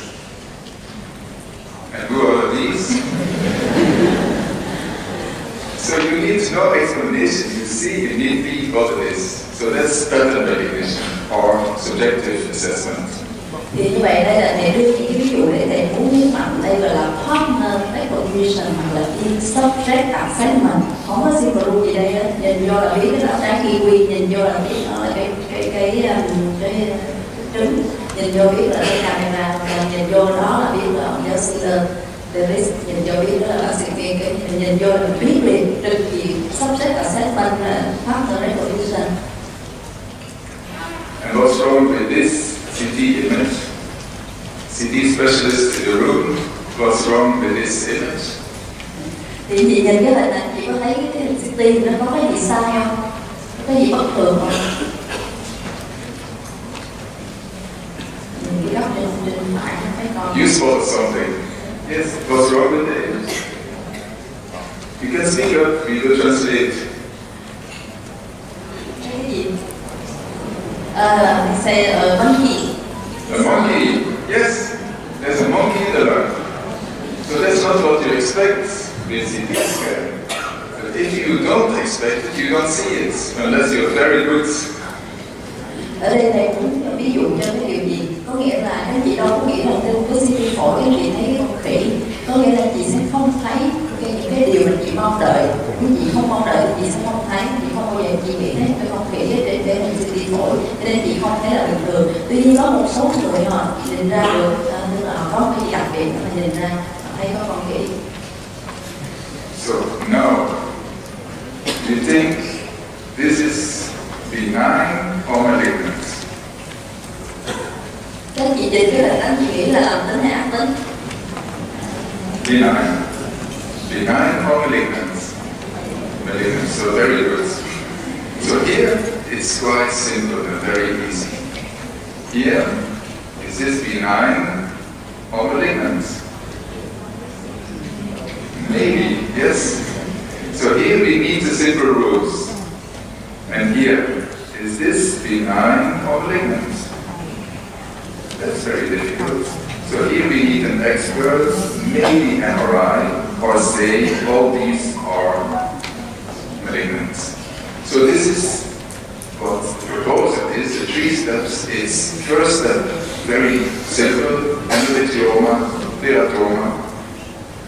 And who are these? so you need no explanation. You see you need immediately what it is. So that's pattern recognition or subjective assessment. Thì như vậy đây là thầy đưa những cái ví dụ để thầy muốn nhấn mạnh đây gọi là partner recognition hoặc là in subject assessment. Không có simple rule gì đây á? Nhìn vô là biết cái là trái kiwi nhìn vô là biết nó là cái cái cái cái, cái, cái trứng. Nhìn vô biết là cái camera và nhìn vô đó là biết là ông giáo sư Davis nhìn vô biết đó là bác sĩ kia cái nhìn vô là biết liền. Trừ gì? Subject assessment partner recognition. And also wrong with this CT image. CT specialist in the room, what's wrong with this image? You spotted something. Yes, what's wrong with the image? You can speak up, we will translate. Uh, say a monkey A monkey, yes, there's a monkey in the line. So that's not what you expect with CT scan. But if you don't expect it, you don't see it, unless you're very good. ở đây thầy muốn ví dụ cho cái điều gì có nghĩa là các chị đâu có nghĩ là trên cái CT phổi các chị thấy cái con khỉ có nghĩa là chị sẽ không thấy cái, những cái điều mà chị mong đợi những chị không mong đợi thì chị sẽ không thấy chị không bao giờ chị nghĩ thấy cái con khỉ ở trên trên CT nên chị không thấy là bình thường tuy nhiên có một số người họ nhìn ra được à, tức là họ có cái đặc biệt họ nhìn ra thấy có con khỉ So now, you think this is benign or malignant? các chị nhìn cái đó chị nghĩ là âm tính hay ác tính Benign. Benign or malignant? Malignant, so very good. So here, it's quite simple and very easy. Here, is this benign or malignant? Maybe, yes. So here we need the simple rules. And here, is this benign or malignant? That's very difficult. So here we need an expert, maybe MRI, or say all these are malignant. So this is what proposal is. The three steps is first step, very simple, endometrioma, teratoma.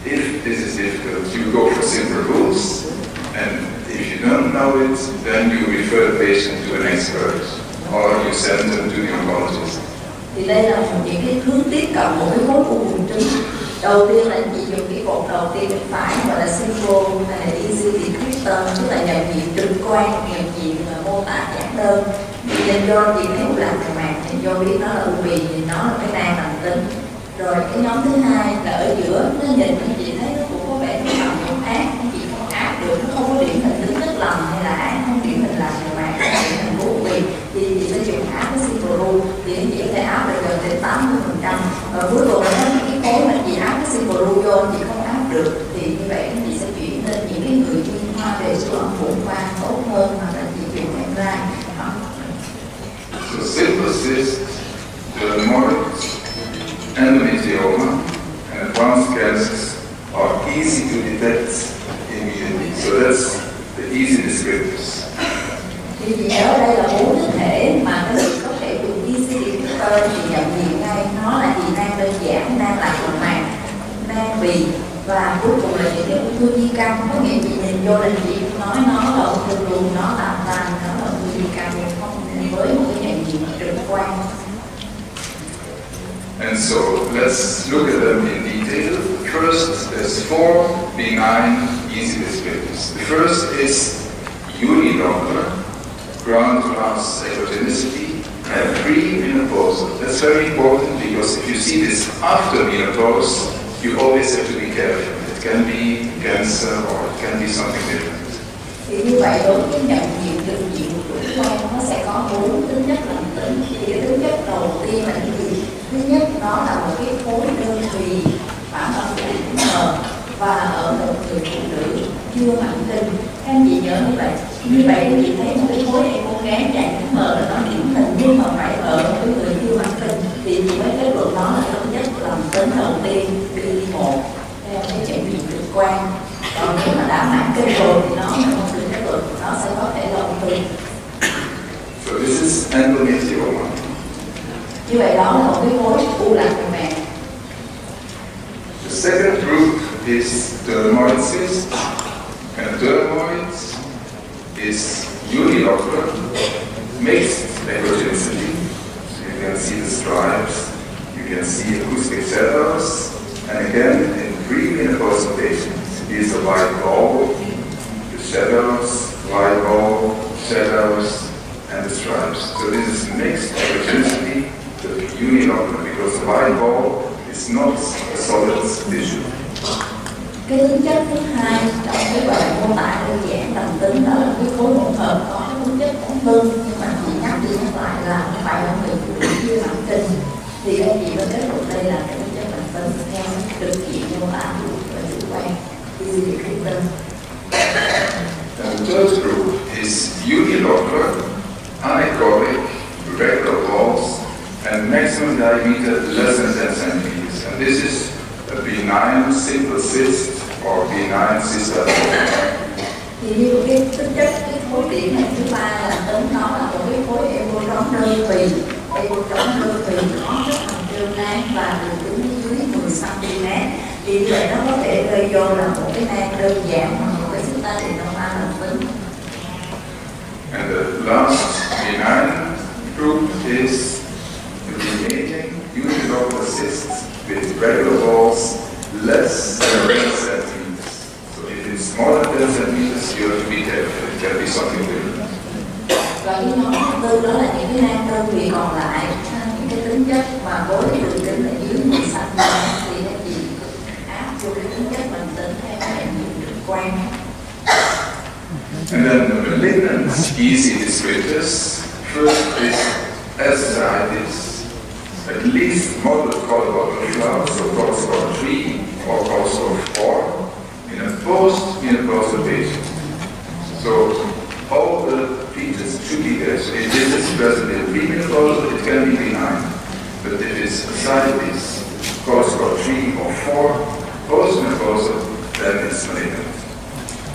If this is difficult, you go for simple rules, and if you don't know it, then you refer the patient to an expert, or you send them to the oncologist. đây là những cái hướng tiếp cận một cái đầu tiên là chị dùng cái cột đầu tiên bên phải, gọi là simple hay là easy descriptor tức là nhận diện trực quan nhận diện là mô tả giản đơn. Thì do cho chị thấy một làm bề mặt thì do biết nó là ưu bì thì nó là cái nang lành tính rồi cái nhóm thứ hai là ở giữa, nó nhìn thì chị thấy nó cũng có vẻ nó bằng không ác chị không áp được, nó không có điểm hình tính chất lầm hay là ác, không điểm hình làm bề mặt thì điểm hình của bì thì chị sẽ dùng áp cái rule thì anh chị có thể áp được gần đến 80 phần trăm. Và cuối cùng là những cái khối mình vô chị không áp được thì như vậy chị sẽ chuyển lên những cái người chuyên khoa về siêu âm phụ khoa tốt hơn hoặc là chị dùng em ra So endometrioma, and advanced cancers are easy to detect immediately. So that's the easy descriptors. thì nhớ đây là bốn cái thể mà được có thể dùng easy descriptor thì nhận diện ngay nó là gì nang đơn giản màng nang và cuối cùng là ung thư di căn có nghĩa nhìn vô chị nói nó là ung thư luôn nó tan nó là ung thư di căn với một cái trực quan And so let's look at them in detail. First, there's four benign easy descriptors. The first is unilocular, ground glass cytogenicity, and pre-menopausal. That's very important because if you see this after menopause, you always have to be careful. It can be cancer or it can be something different. thì như vậy đối với nhận diện trực diện của quan nó sẽ có bốn thứ nhất là tính thì cái tính chất đầu tiên là cái gì thứ nhất đó là một cái khối đơn thùy, bản thân của chúng mờ và ở một người phụ nữ chưa mãn kinh các anh chị nhớ như vậy như vậy thì chị thấy một cái khối eco gán dạng điểm mờ là nó điển hình nhưng mà phải ở một cái người chưa mãn kinh thì chị mới kết luận đó là tính chất lành tính đầu tiên đi một theo cái nhận diện trực quan còn nếu mà đã mãn kinh rồi thì nó là một sự kết luận nó sẽ có thể là ung thư So this is endometrioma. như vậy đó là một cái khối u lạc bề mặt The second group is dermoid cyst, and dermoid is unilocular, mixed heterogeneity. So you can see the stripes, you can see acoustic shadows, and again in premenopausal patients, these are white ball, the shadows, white ball, shadows, and the stripes. So this is mixed heterogeneity, but unilocular, because the white ball is not a solid tissue. cái tính chất thứ hai trong cái bài mô tả đơn giản đồng tính đó là cái khối hỗn hợp có cái tính chất ổn thương nhưng mà chị nhắc đi nhắc lại là không phải là người phụ nữ chưa mãn kinh thì các chị có kết luận đây là cái tính chất lành tính theo trực diện mô tả của chủ quan Easy The third group is unilocular, anechoic, regular walls, and maximum diameter less than 10 centimeters. And this is a benign simple cyst or benign cystosome. thì như cái tính chất cái khối điểm này thứ ba là nó là một cái khối trống đơn evo trống đơn phì nó rất thành trơn nang và đường kính dưới 10 cm thì như vậy nó có thể gây vô là một cái nang đơn giản hoặc một cái xích ta thì nó mang lành tính And the last benign group is with regular walls less than 10 centimeters. So if it's smaller than 10 centimeters, you have to be careful. It can be something different. và cái nhóm thứ tư đó là những cái nang đơn vị còn lại những cái tính chất mà với đường kính là dưới 10 cm thì nó chỉ áp vô cái tính chất lành tính theo cái hình trực quan And then the malignant easy descriptors. First is ascites, at least model called of river, so cause of three or cause of four, in a post in a. So all the features should be there. So if this is present in female cause, it can be denied. But if it's aside is cause of three or four, post in a causal, then it's malignant.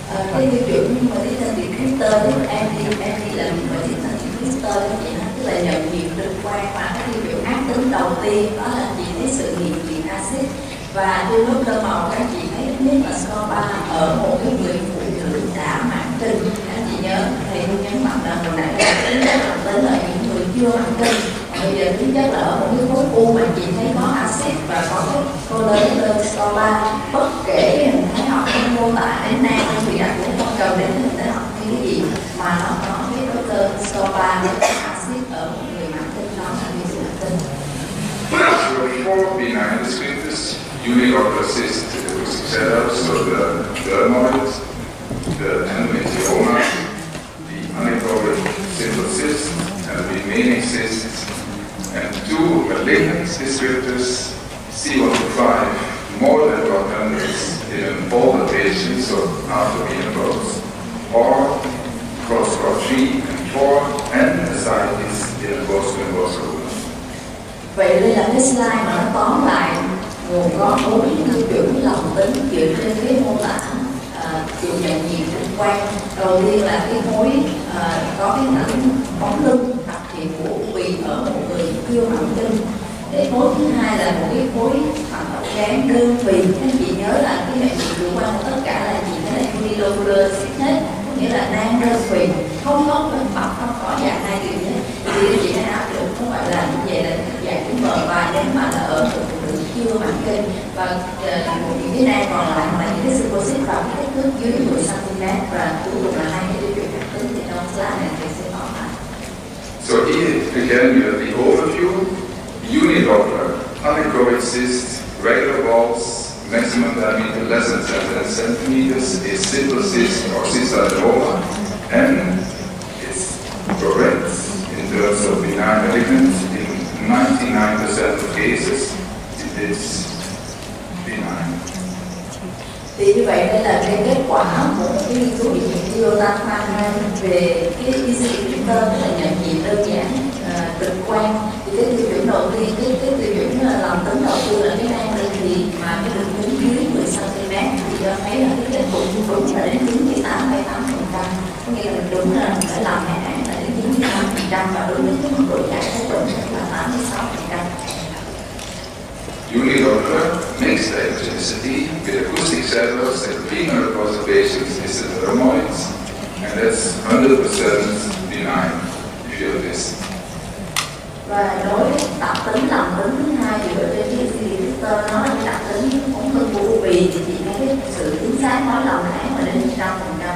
À, cái biểu hiện mà đi là nhận diện được quan và cái tiêu ác tính đầu tiên, đó là chị thấy sự hiện diện axit và tiêu lúc cơ màu, các chị thấy ít nhất là SCO3 ở một cái người phụ nữ đã mãn kinh các chị nhớ, thầy nhấn mạnh là hồi nãy là tính chất là tính là những người chưa mãn kinh bây giờ tính chất là ở một cái khối u mà chị thấy có axit và có cái cô lớn lên so ba. Bất kể hình thái học không mô tả đến nay thì đã cũng không cần đến hình thái học cái gì mà nó có cái đối cơ SCO3 for benign diseases, unilocular cysts, cells, or the dermoids, the endometrioma, the unexploded simple cysts, and the remaining cysts, and two malignant descriptors, C125, more than 100 in all the patients of after being both, or cross 3 and 4, and ascites in Boston was vậy đây là cái slide mà nó tóm lại gồm có bốn tiêu chuẩn lòng tính dựa trên cái mô tả à, chịu nhận diện trực quan. Đầu tiên là cái khối à, có cái ảnh bóng lưng đặc hiện của vị ở một người chưa thẳng chân cái khối thứ hai là một cái khối thẳng độc trán đơn vị. Các chị nhớ là cái nhận diện chủ quan của tất cả là gì? Cái này unilocular hết có nghĩa là đang đơn vị không có bên mặt không có dạng hai điều hết thì chị đang áp dụng không phải là như vậy là mờ và mà là ở mãn kinh và uh, cái nang còn lại là những cái supposite vào kích thước dưới 10 cm và cuối cùng là hai cái tính thì này thì sẽ lại So here again you have the overview, unilocular, anechoic cyst, regular walls, maximum diameter less than 10 centimeters, a simple cyst or cystadenoma, and it's correct in terms of benign malignant. 99% of cases, it is benign. thì như vậy đây là cái kết quả của cái nghiên cứu bệnh viện Iota về cái ECT-Twitter tức là nhận diện đơn giản à, trực quan. Thì cái tiêu chuẩn đầu tiên cái cái tiêu chuẩn là lòng tính đầu tiên là cái nang đơn vị mà cái đường kính dưới 10 cm thì cho thấy là cái kết quả đúng là đến 98 8 phần trăm. Có nghĩa là đúng là mình phải làm hạn án là đến 98 và đối với những người đã sâu bệnh là 86%. Julie Locker makes electricity with acoustic servers at female conservations in Des Moines, and that's 100% benign if you're this. Và đối với đặc tính lòng tính thứ hai thì dựa trên TC Lister nó là đặc tính ung thư của u thì chỉ cái sự chính xác nói lòng hãng mà đến 100%.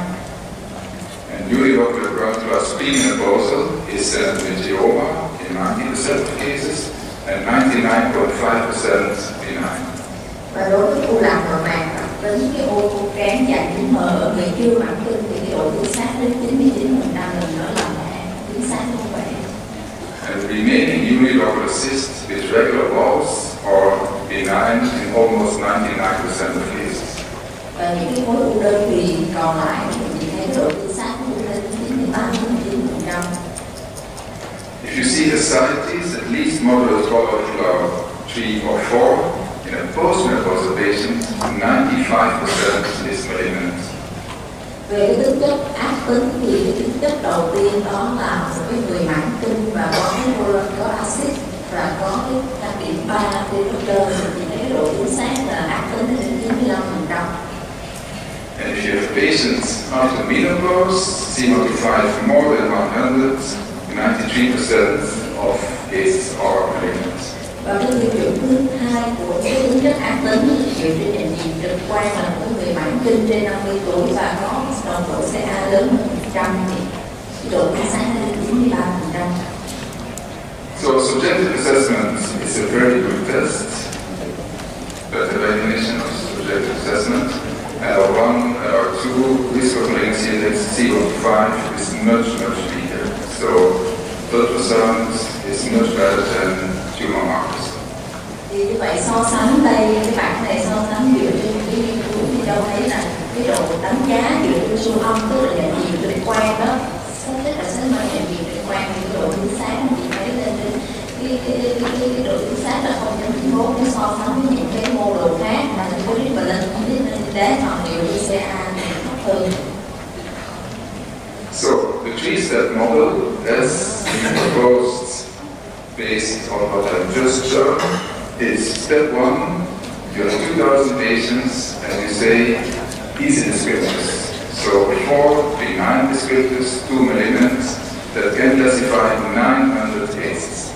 newly worked contrast being proposal is 7 in Jehovah in 90% of cases and 99.5% in Và đối với u lạc nội mạc And remaining unilocular cysts with regular balls are benign in almost 99% of cases. Và những cái khối u đơn thì còn lại thì mình thấy If you see at least moderate follicular 3 or 4, in a postmenopausal patient, 95% is malignant. về cái tính chất ác tính thì cái tính chất đầu tiên đó là một cái người mãn kinh và có cái molar có axit và có cái đặc điểm ba trơn thì cái độ chính xác là ác tính đến 95 phần trăm And if you have patients after menopause, C125 more than 100, 93% of cases are malignant. và của cái tính chất ác tính là người kinh trên 50 tuổi và có nồng độ CA lớn hơn 100 thì độ chính xác lên 93 phần trăm So subjective assessment is a very good test. But a definition of subjective assessment. Our one, or two risk of malignancy index C125 is much, much. So ultrasound is much better than tumor markers. thì như vậy so sánh đây cái bảng này so sánh dựa trên cái nghiên cứu thì đâu thấy là cái độ đánh giá dựa trên siêu âm tức là nhận diện trực quan đó tức là xác nhận nhận diện trực quan thì cái độ chính xác thì thấy lên đến cái cái cái, cái, cái độ chính xác là không chấm chín bốn nếu so sánh với những cái mô đồ khác mà có biết và lên không biết lên đế hoặc liệu ICA thì thấp hơn So the three-step model on what I've just uh, shown is step one, you have 2,000 patients and you say easy descriptors. So four benign descriptors, two malignant that can classify 900 cases.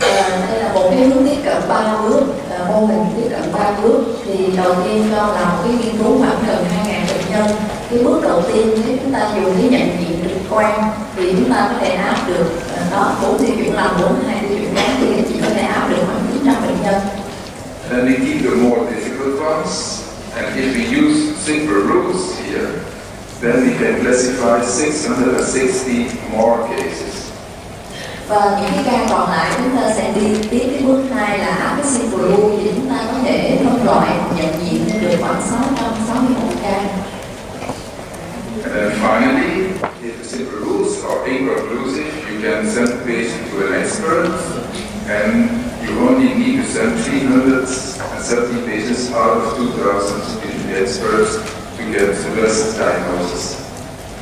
Đây là một cái hướng tiếp cận ba bước mô hình tiếp cận ba bước thì đầu tiên cho là cái nghiên cứu khoảng gần 2.000 bệnh nhân cái bước đầu tiên nếu chúng ta dùng cái nhận diện quan thì chúng ta có thể áp được à, đó bốn tiêu chuẩn làm bốn hai tiêu chuẩn khác thì chỉ có thể áp được khoảng 900 bệnh nhân. Then we keep the more difficult ones, and if we use simple rules here, then we can classify 660 more cases. và những cái ca còn lại chúng ta sẽ đi tiếp cái bước hai là áp cái simple rule thì chúng ta có thể phân loại nhận diện được khoảng 661 ca. And then finally, simple rules are inconclusive, you can send the patient to an expert, and you only need to send 370 patients out of 2,000 to the experts to get the best diagnosis.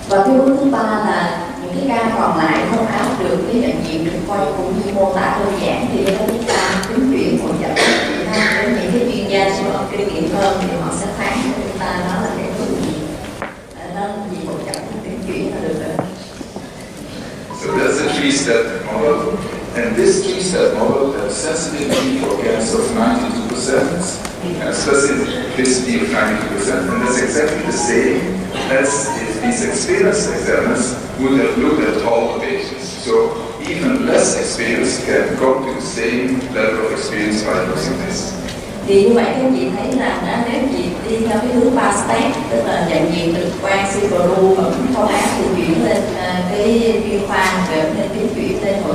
và cái bước thứ ba là những cái ca còn lại không áp được cái nhận diện trực quan cũng như mô tả đơn giản thì chúng ta ứng chuyển hội chẩn trị ha đến những cái chuyên gia siêu âm kinh nghiệm hơn thì họ sẽ phán cho chúng ta đó là cái phương diện À, nên gì hội chẩn chuyển chuyển là được rồi So that's the three-step model. This three-step model has sensitivity for cancer of 92% and specificity of 92%. And that's exactly the same as if these experienced examiners would have looked at all the patients. So even less experienced can come to the same level of experience by using this. thì như vậy các chị thấy là nếu chị đi theo cái hướng ba step tức là nhận diện trực quan CPU vẫn không áp thì chuyển lên cái chuyên khoa rồi nên tiến chuyển lên hội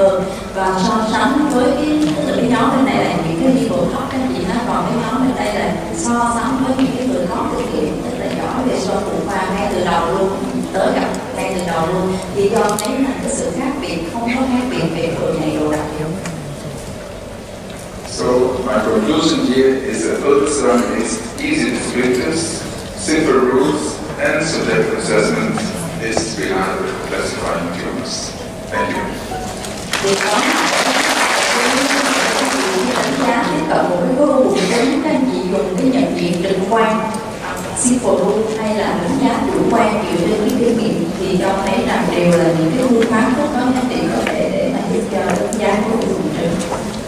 nhận hơn và so sánh với cái tức là cái nhóm bên này là những cái level thấp các chị ha còn cái nhóm bên đây là so sánh với những cái người có thực hiện tức là giỏi về sơ phụ khoa ngay từ đầu luôn tới gặp ngay từ đầu luôn thì do thấy là cái sự khác biệt không có khác biệt về độ này độ đặc hiệu So my conclusion here is that ultrasound is easy to witness, simple rules, and subjective assessment is behind classifying tumors. Thank you thì có đánh giá tiếp cận một cái guru đến các anh chị dùng cái nhận diện trực quan simple hay là đánh giá chủ quan dựa trên cái kinh nghiệm thì cho thấy rằng đều là những cái phương pháp rất có giá trị có thể để mà giúp cho đánh giá của thị trường.